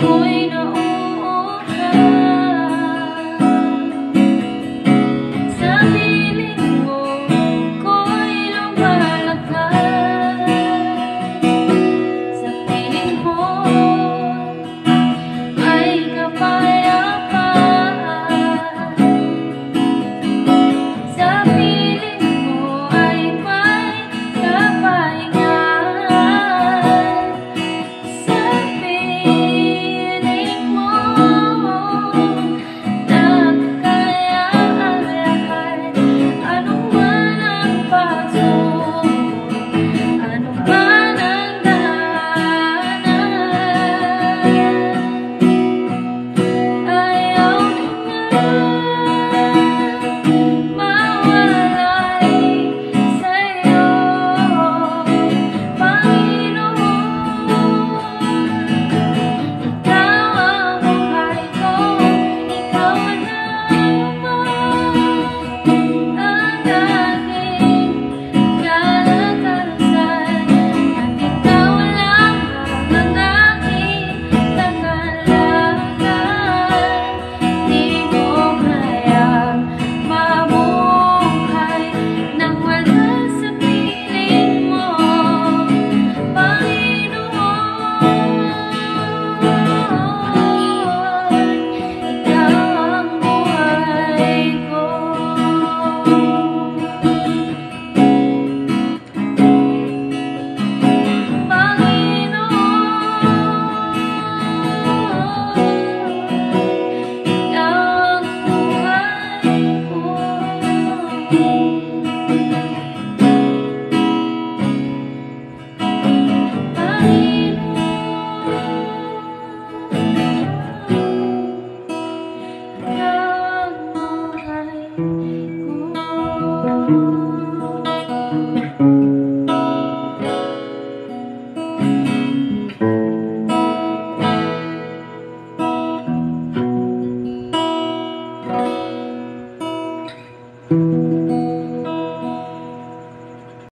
going